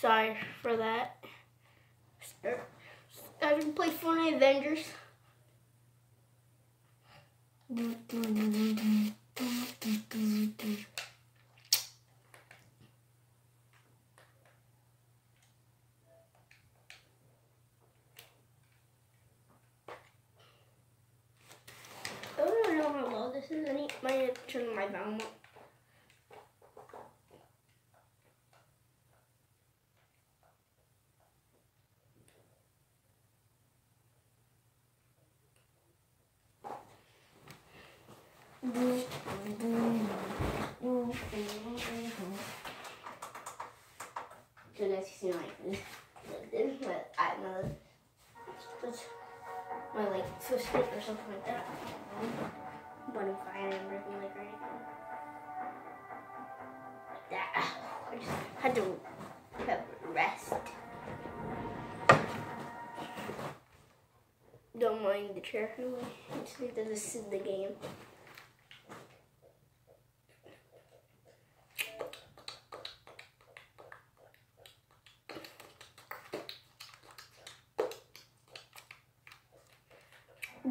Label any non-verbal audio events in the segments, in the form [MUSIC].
Sorry for that. I can play Fortnite Avengers. I don't know how low this is. I need, to turn my volume up. So that's know, like [LAUGHS] this, but I know that's my like Swiss stick or something like that. But if I am ripping like right now. Like that. I just had to have rest. Don't mind the chair anyway. It's because this is the game.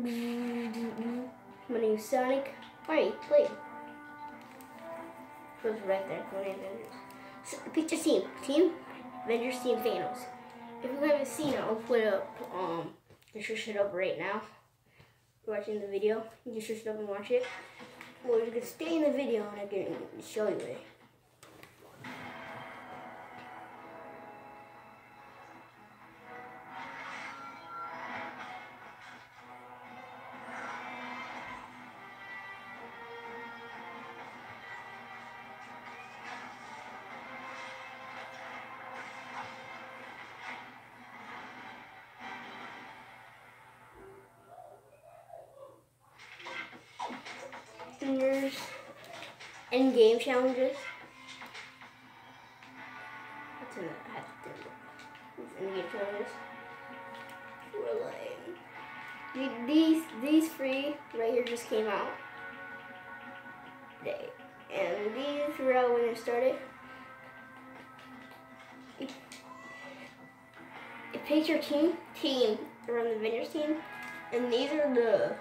My name's Sonic. Alright, play. Goes right there. To Avengers. So, picture team. Team Avengers Team Thanos. If you haven't seen it, I'll put up um the search it up right now. You're watching the video, you can it up and watch it. Or you can stay in the video and I can show you it. Fingers and game challenges. What's in game challenges. We're these these three right here just came out. And these were out when it started. It picks your team team around the Avengers team. And these are the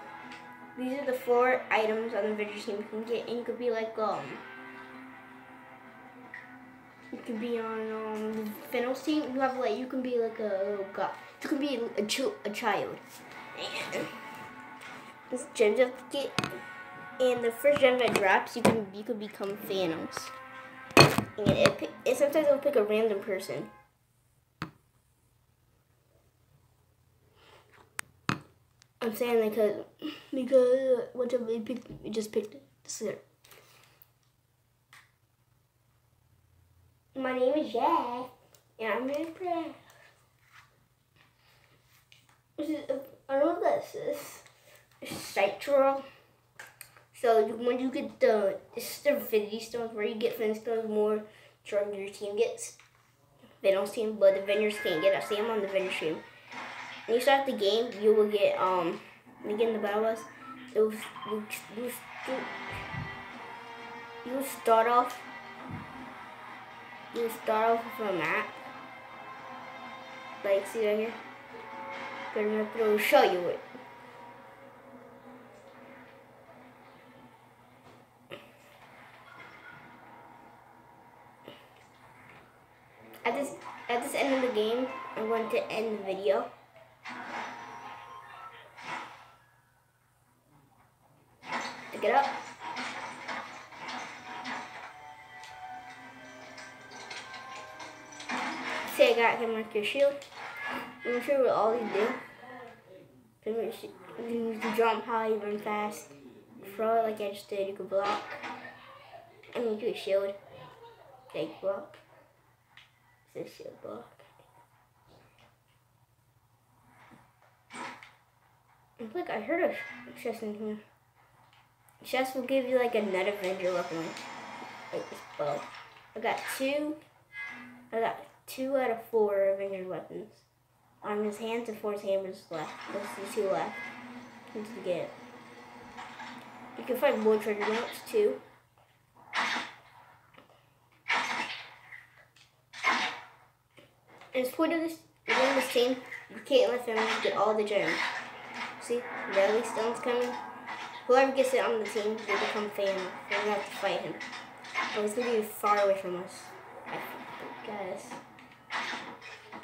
these are the four items on the Avengers team you can get, and you could be like um, you could be on um the Thanos team. You have like you can be like a little god. You can be a, ch- a child. This gem that get, and the first gem that drops, you can you could become Thanos. And it, it sometimes it'll pick a random person. I'm saying because uh, because what if we picked we just picked. This. My name is Jack, and I'm proud. This is uh, I don't know what this is. It's Chitauri. So when you get the is the Infinity Stones where you get Infinity Stones more stronger your team gets. Venom's team, but the Avengers can't get it. Same on the Avengers team. When you start the game, you will get um when you get in the battle bus, it will you you you start off you start off with a map. Like see right here. But it will show you it. At this at this end of the game, I'm going to end the video. Say I got him like your shield. I'm sure what all these do. You you can jump high, run fast, throw like I just did. You can block. And you do a shield. Take block. It's a shield block. Look, I heard a chest in here. Chest will give you like another Avenger weapon, like this bow. I got two. I got two out of four Avenger weapons. On his hands and four hammers left. There's the two left. Need to get. You can find more treasure maps too. And it's point of this in this team, you can't let them get all the gems. See, Reality Stone's coming. Whoever gets it on the team, they become famous. We're gonna have to fight him. But he's gonna be far away from us. I guess.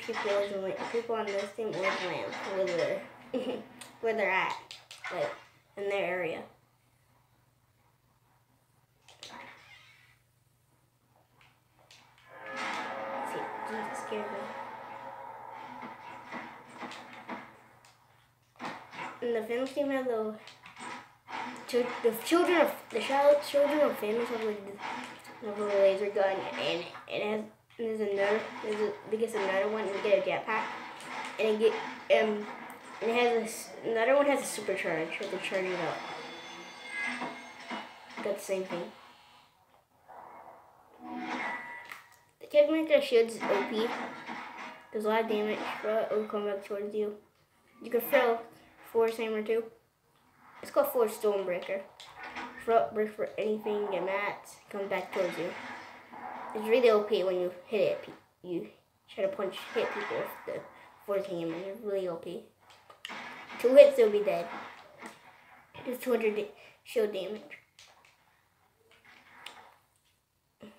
People always people on team always land where they're [LAUGHS] where they're at. Like in their area. See, Jesus me. And the team have the chil- the children of the child children of families have like the, laser gun and it has and there's another there's a, they get another one and get a jetpack and it get um and it has a another one has a supercharge with charge it up. Got the same thing. The Kidmaker shield's OP. Does a lot of damage, but it will come back towards you. You can throw Thor's Hammer too. It's called Thor's Stormbreaker. Throw up brick for anything get mats, comes back towards you. It's really OP when you hit it. You try to punch, hit people with the Thor's Hammer. It's really OP. Two hits, they'll be dead. It's 200 da- shield damage. Mm,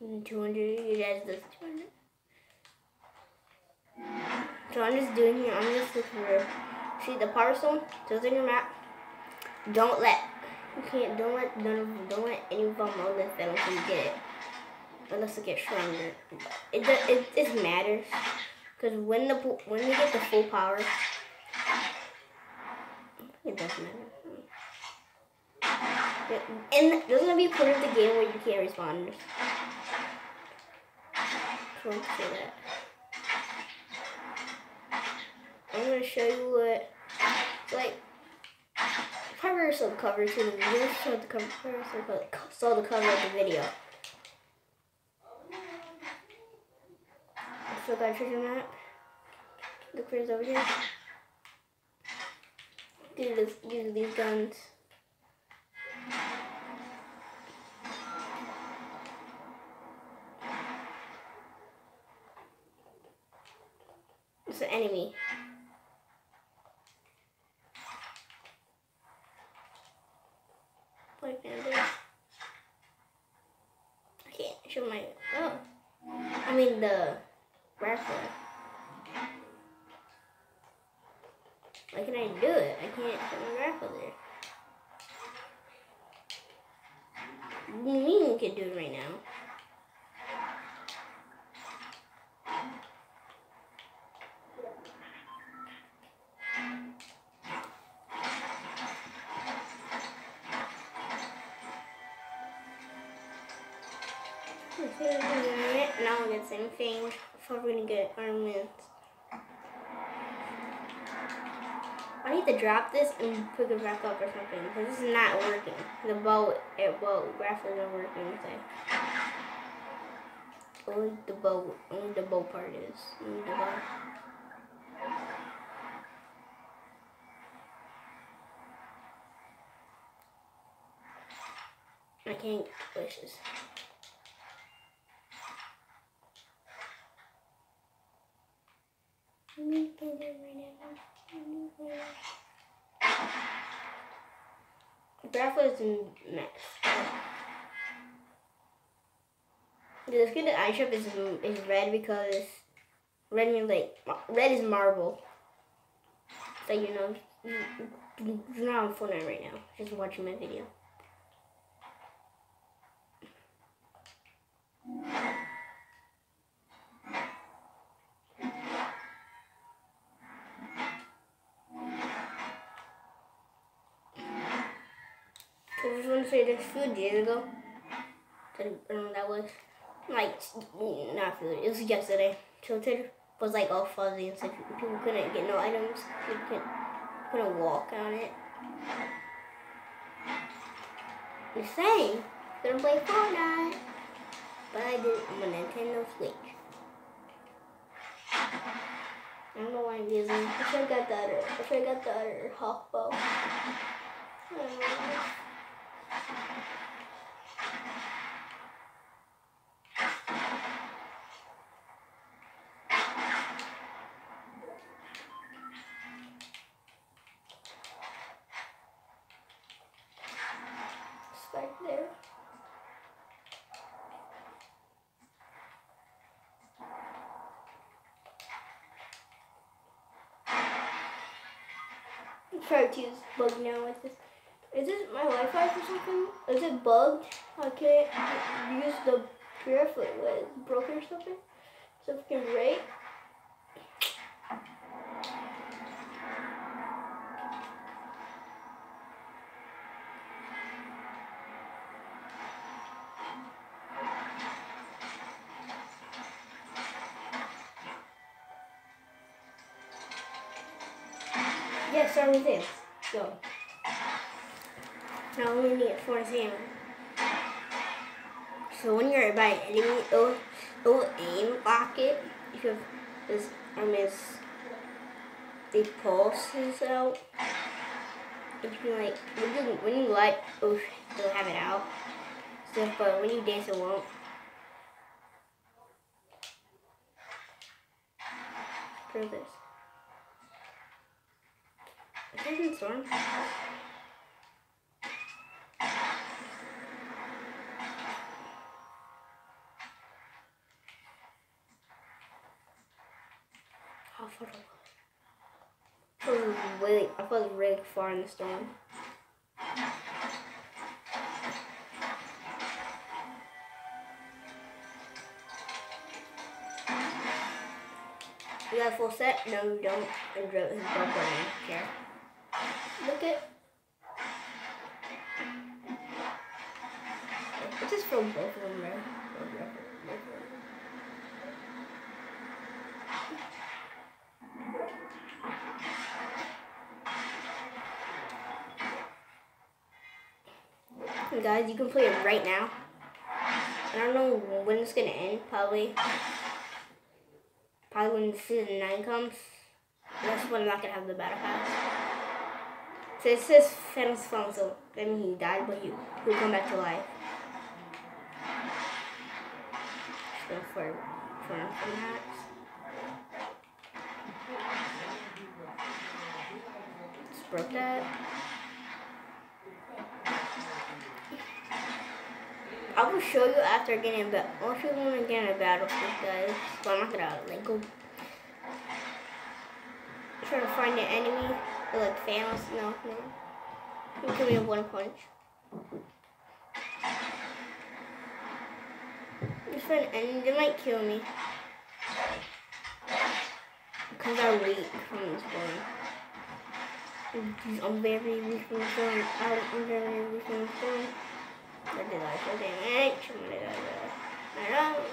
and 200, you guys does 200. So I'm just doing here, I'm just looking for, see the power stone, so it's in your map. Don't let, you can't, don't let of, don't let any of on this that you get it. Unless it gets stronger. It, does, it, it matters. Because when the, when you get the full power, it doesn't matter. And there's gonna be a point of the game where you can't respond. So let's say that. I'm gonna show you what like. Cover some cover to the video. Show the cover. Saw the cover of the video. I still got a treasure map. Look for over here. These are, the- these these guns. It's an enemy. Like that. there. I can't show my. Oh. The rapper. Why can I do it? I can't show my rapper there. We can do it right now? Now get same thing. We're gonna get ornaments. I need to drop this and pick it back up or something because this is not working. The bow, it bow graphics are working. Only the bow, only the bow part is. Only the bow. I can't push this. Is a mess. The skin at iShop is is red because red means like red is marble. So you know, you're not on Fortnite right now. Just watching my video. Just want to say this a few days ago. that- was like not few. It was yesterday. Tilted was like all fuzzy and stuff. People couldn't get no items. People couldn't, couldn't walk on it. The same. Gonna play Fortnite. But I did on my Nintendo Switch. I don't know why I'm using. I should have got the other. I should have got the other hawk bow there. I'm to use bug now with this. Is it my Wi-Fi or something? Is it bugged? I can't use the barefoot with broken or something. So if we can rate. Yeah, start with this. Go. Now we need for example. So when you're by enemy, it'll, it'll aim lock it if you this arm is the pulses out. If you like when you when you light oh it'll have it out. So but when you dance it won't. For this. It doesn't storm. How? I was really, I was really far in the storm. You got a full set? No, you don't. And wrote his book on care. Look at. It's just from both of them Guys, you can play it right now. I don't know when it's gonna end. Probably, probably when season nine comes. That's when I'm not gonna have the battle pass. So it says Phantom's phone, so that means he died, but he he'll come back to life. So for for that. Broke that. I will show you after getting. I'll show you when I get in a battle with this. But I'm not gonna like go try to find an enemy or like Thanos. No, no. You me with one punch. Just find an enemy. They might kill me. Because I'm weak from this one. I'm very weak from this one. I'm very weak from this one. I did like so damage. I don't.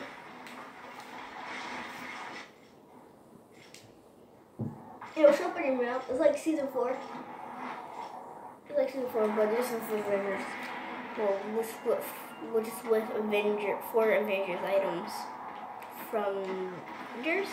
It was so pretty real. It's like season four. It's like season four, but this is Avengers. Well, with with with with Avenger four Avengers items from Avengers.